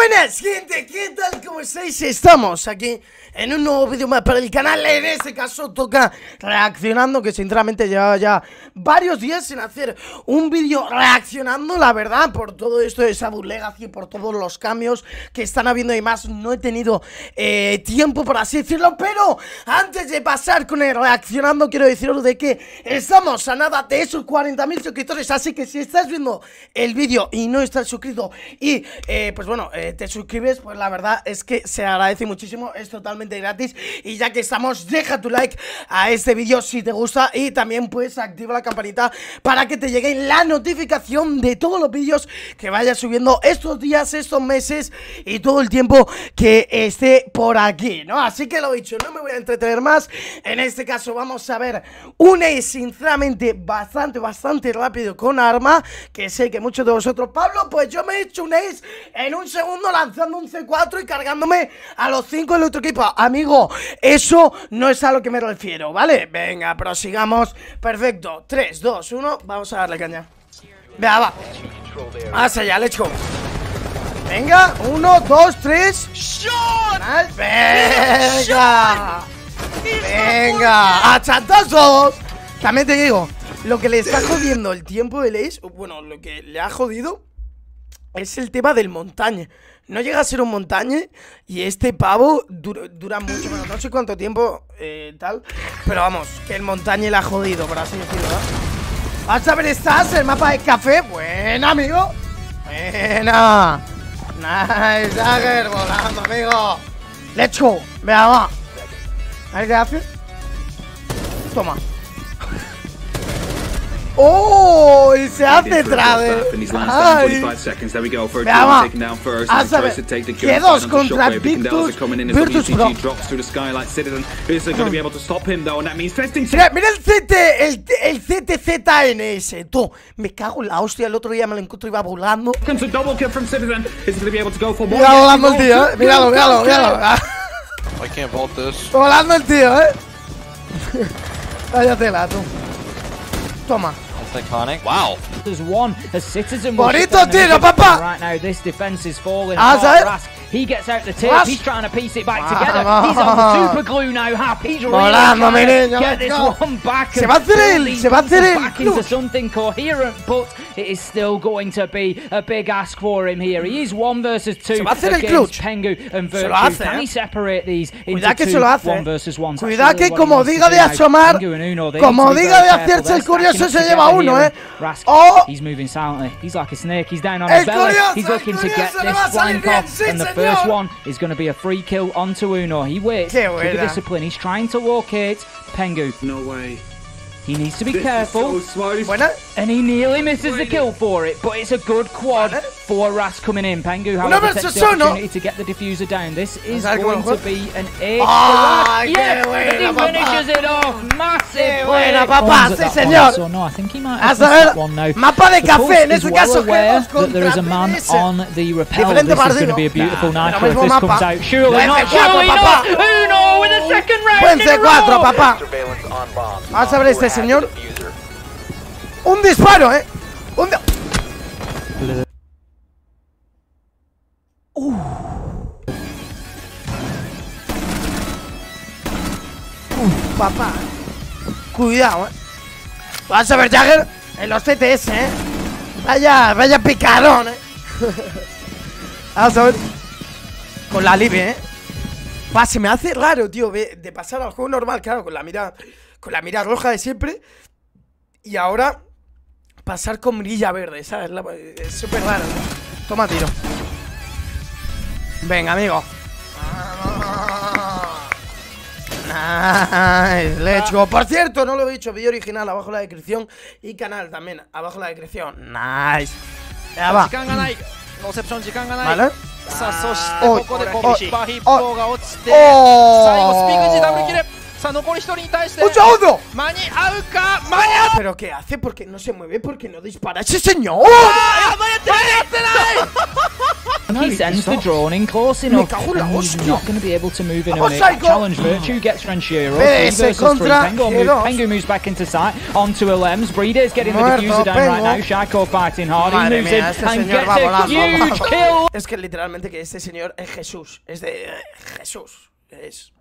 buenas, gente, ¿qué tal? ¿Cómo estáis? Estamos aquí en un nuevo vídeo más para el canal En este caso toca reaccionando Que sinceramente llevaba ya varios días sin hacer un vídeo reaccionando La verdad, por todo esto de Sabu Legacy Por todos los cambios que están habiendo y más No he tenido eh, tiempo, por así decirlo Pero antes de pasar con el reaccionando Quiero deciros de que estamos a nada de esos 40.000 suscriptores Así que si estás viendo el vídeo y no estás suscrito Y eh, pues bueno, eh, te suscribes Pues la verdad es que se agradece muchísimo Es totalmente gratis. Y ya que estamos, deja tu like a este vídeo si te gusta Y también puedes activar la campanita para que te llegue la notificación de todos los vídeos que vaya subiendo estos días, estos meses y todo el tiempo que esté por aquí, ¿no? Así que lo dicho, no me voy a entretener más. En este caso vamos a ver un ace sinceramente bastante, bastante rápido con arma Que sé que muchos de vosotros, Pablo, pues yo me he hecho un ace en un segundo lanzando un C4 y cargándome a los 5 del otro equipo amigo, eso no es a lo que me refiero, ¿vale? Venga, prosigamos. Perfecto. 3, 2, 1. Vamos a darle caña. Venga, va. Más allá, let's go. Venga, 1, 2, 3. Venga. Venga. A chantazos. También te digo, lo que le está jodiendo el tiempo de Ace, bueno, lo que le ha jodido es el tema del montaña. No llega a ser un montaña y este pavo dura, mucho menos. No sé cuánto tiempo eh, tal, pero vamos, que el montaña le ha jodido, por así decirlo. Vas a ver, estás el mapa de café. Buena, amigo. Buena. Nice, Dagger, volando, amigo. Let's go. Venga, va. A ver qué hace. Toma. ¡Oh! Y se hace trade. ¡Ay! Veamos. A saber. Que dos contra Virtus. Virtus Pro. Mira, mira el CT, el, el CTZNS. Tú, me cago en la hostia. El otro día me lo encuentro y iba volando. Mira volando el tío, eh. Míralo, míralo, míralo. Volando el tío, eh. Vaya tela, tú. Toma. Iconic. Wow. There's one. A citizen. Bonito tiro, papá. Right now, this defense is falling. Ah, He gets out the tip. He's trying to piece it back together. He's on super glue now. Happy's really Volando, to get this one back. Se va a hacer él. Se va a hacer él. Back into something coherent, but it is still going to be a big ask for him here. He is one versus two se va a hacer against el clutch. Pengu and Virtue. Hace, Can eh? he separate these into Cuidado que two se lo hace. one versus one? Cuidado que como diga de asomar, como diga de hacerse el curioso se lleva uno, eh. Oh. He's moving silently. He's like a snake. He's down on his belly. He's looking to get this flank off, and the first one is going to be a free kill onto Uno. He waits. Keep the discipline. He's trying to walk it. Pengu. No way. He needs to be careful. So Buena. And he nearly misses the kill for it, but it's a good quad for Ras coming in. Pengu, however, takes the opportunity to get the diffuser down. This is going to be an ace oh, yes, buena, he finishes it off. Massive buena, papá, sí, señor. So, no, I think he might have that one now. Mapa de café, en ese caso, aware that there is a man on the rappel. This is going to be a beautiful nah, knife if this comes out. Surely not, surely not. C4, row. papá. Vamos a ver este señor. Un disparo, eh. Un di uh. Uh, papá. Cuidado, eh. Vas a ver, Jagger, en los CTS, eh. Vaya, vaya picarón, eh. Vamos a ver. Con la libre, eh. Va, se me hace raro, tío, de pasar al juego normal, claro, con la mira, con la mira roja de siempre. Y ahora pasar con brilla verde, ¿sabes? es súper raro. Toma tiro. Venga, amigo. Nice, let's go. Por cierto, no lo he dicho, vídeo original abajo en la descripción y canal también abajo en la descripción. Nice. Ya va. ¿Vale? さあそしてここでコッパーヒッポーが落ちて最後スピークジダブルキルさあ残り1人に対して.間に合うか？間に合う？¿Pero qué hace? ¿Por qué no se mueve? ¿Por qué no dispara ese señor? ¡Ah! 間に合ってない He sends the drone in close enough. and he's not going to be able to move in a it. Challenge Virtue gets Ranchero. Three versus three. Pengu, move, Pengu moves back into sight. Onto Alems. Breeder is getting Muerto, the diffuser down right now. Shaco fighting hard. Madre he moves mía, in and gets a volando, huge kill. Es que literalmente que este señor es Jesús. Es de eh, Jesús. Es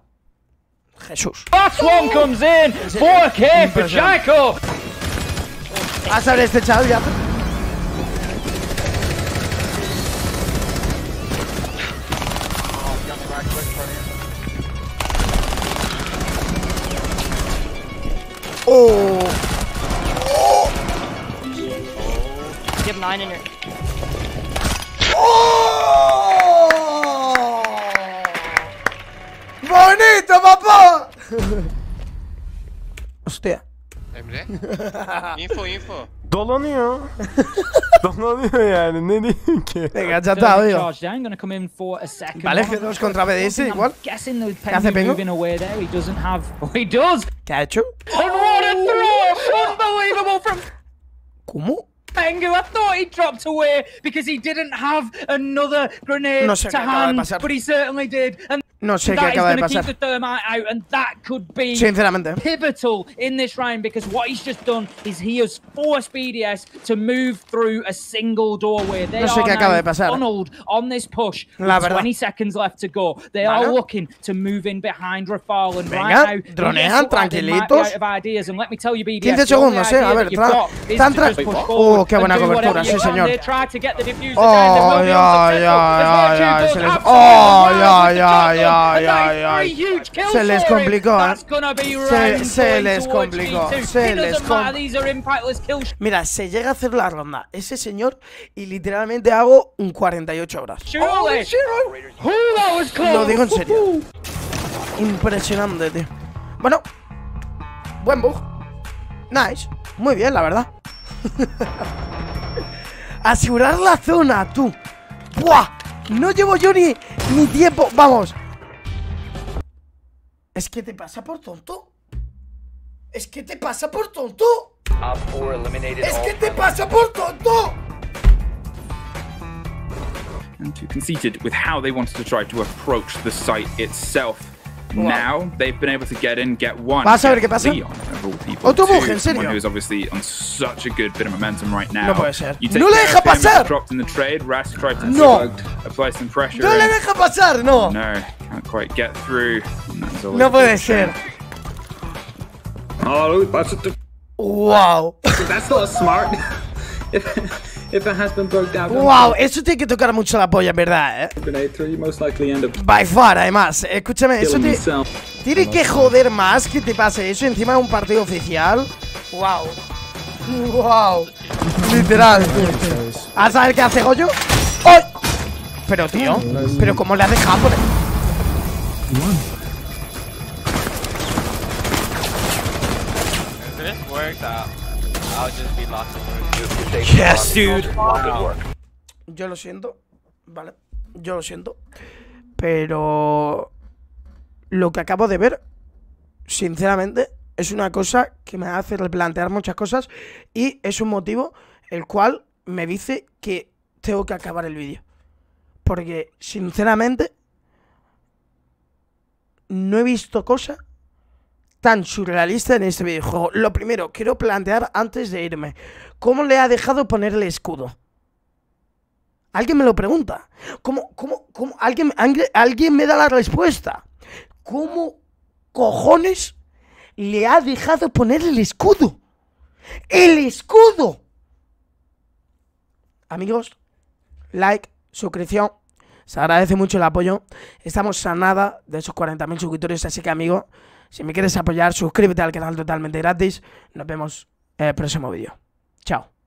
Jesús. That one comes in. 4K for Shaco. Pásale este chaval ya. Oh. oh. You have nine in your. Oh. Bonito, papá. Hostia. Emre. info info. Dolanıyor. Dolanıyor yani ne diyeyim ki. Venga, ya está, amigo. Vale, que dos contra BDS igual. ¿Qué hace Pengu? He doesn't have... Oh, he does. ¿Qué ha hecho? And what a throw! Unbelievable from... ¿Cómo? Pengu, I thought he dropped away because he didn't have another grenade no sé to hand, but he certainly did. And No sé qué acaba de pasar. Sinceramente. Pivotal in this round because what he's just done is he has forced BDS to move through a single doorway. They no sé qué acaba de pasar. on this push. La verdad. 20 seconds left to go. They vale. are looking to move in behind Rafal and Venga, right now. dronean tranquilitos. And let me tell you, BDS, 15 segundos, eh. A ver, están Oh, qué buena cobertura, sí, señor. Oh, ya, ya, ya, ya. Oh, ya, ya, ya ay, ay, ay. Se les complicó, ¿eh? Se, se les complicó. Se les complicó. Mira, se llega a hacer la ronda ese señor y literalmente hago un 48 horas. Lo digo en serio. Impresionante, tío. Bueno, buen bug. Nice. Muy bien, la verdad. Asegurar la zona, tú. ¡Buah! No llevo yo ni, ni tiempo. Vamos, ¿Es que te pasa por tonto? ¿Es que te pasa por tonto? ¿Es que te pasa por tonto? And too conceited with how they wanted to try to approach the site itself. Wow. Now they've been able to get in, get one. Vas a ver qué pasa. Otro bug, en serio. Who's obviously on such a good bit of momentum right now. No puede ser. No le deja pasar. Dropped in the trade. Ras tried to no. apply some pressure. No le deja pasar, no. No, can't quite get through. No puede ser. Wow. That's not smart. if it has been broke down. Wow, eso tiene que tocar mucho la polla, en verdad, eh. By far, además. Escúchame, eso te, tiene que joder más que te pase eso encima de un partido oficial. Wow. Wow. Literal. ¿A saber qué hace Goyo? Pero, tío, pero ¿cómo le ha dejado poner? Yes, dude. Yo lo siento, vale. Yo lo siento. Pero lo que acabo de ver, sinceramente, es una cosa que me hace replantear muchas cosas y es un motivo el cual me dice que tengo que acabar el vídeo. Porque, sinceramente, no he visto cosa tan surrealista en este videojuego. Lo primero, quiero plantear antes de irme. ¿Cómo le ha dejado poner el escudo? Alguien me lo pregunta. ¿Cómo, cómo, cómo? ¿Alguien, alguien me da la respuesta. ¿Cómo cojones le ha dejado poner el escudo? ¡El escudo! Amigos, like, suscripción. Se agradece mucho el apoyo. Estamos a de esos 40.000 suscriptores, así que amigo, si me quieres apoyar, suscríbete al canal totalmente gratis. Nos vemos en el próximo vídeo. Chao.